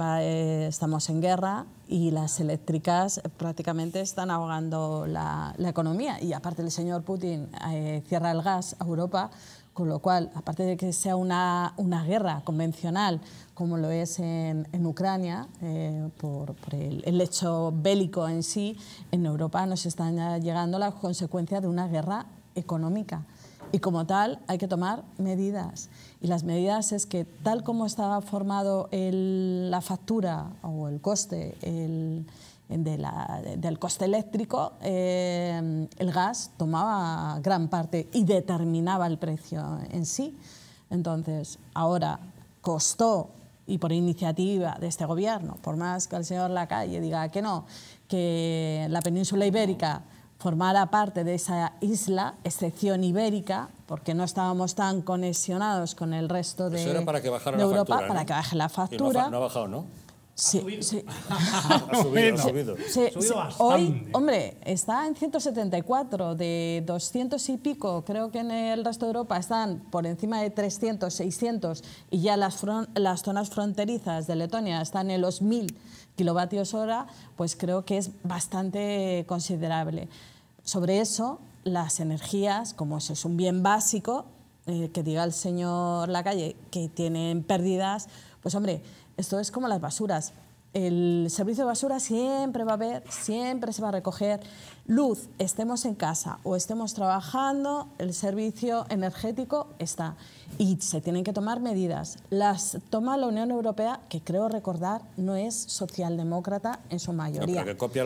Eh, estamos en guerra y las eléctricas prácticamente están ahogando la, economía. Y aparte el señor Putin eh, cierra el gas a Europa, con lo cual, aparte de que sea una, guerra convencional, como lo es en, Ucrania, eh, por, el, el, hecho bélico en sí, en Europa nos están llegando las consecuencias de una guerra económica. Y como tal hay que tomar medidas. Y las medidas es que tal como estaba formado la factura o el coste del coste eléctrico, eh, el gas tomaba gran parte y determinaba el precio en sí. Entonces, ahora costó y por iniciativa de este gobierno, por más que el señor Lacalle diga que no, que la península ibérica formara parte de esa isla, excepción ibérica, porque no estábamos tan conexionados con el resto de, Europa, para que baje la factura. no, ha bajado, ¿no? Sí, sí. ha subido, ha subido. Sí, Hoy, hombre, está en 174, de 200 y pico, creo que en el resto de Europa están por encima de 300, 600, y ya las, las zonas fronterizas de Letonia están en los 1000 kilovatios hora, pues creo que es bastante considerable. Sobre eso, las energías, como eso es un bien básico, eh, que diga el señor Lacalle que tienen pérdidas, pues hombre, esto es como las basuras. El servicio de basura siempre va a haber, siempre se va a recoger. Luz, estemos en casa o estemos trabajando, el servicio energético está. Y se tienen que tomar medidas. Las toma la Unión Europea, que creo recordar no es socialdemócrata en su mayoría. copia